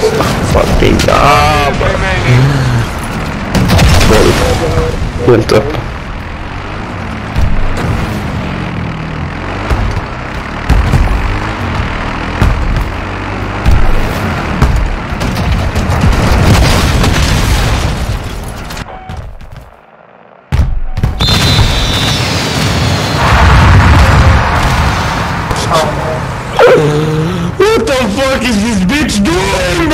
fucking god. Went up. What the fuck is this bitch doing,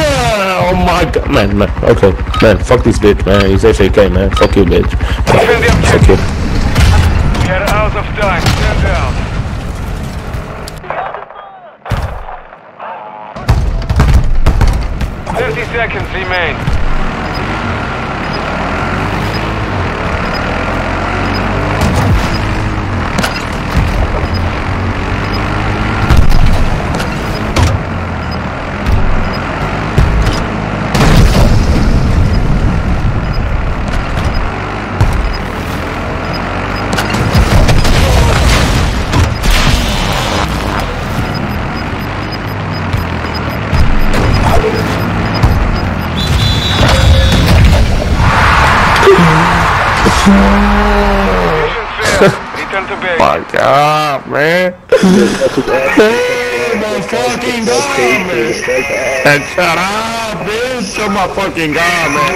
Oh my god, man, man. Okay, man, fuck this bitch, man. He's FAK, man. Fuck you, bitch. Fuck, fuck you. Get out of time. Stand down. Thirty seconds remain. My god, man. my fucking god, man. And shut up, bitch. Oh my fucking god, man.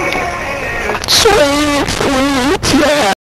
Sweet, sweet, yeah.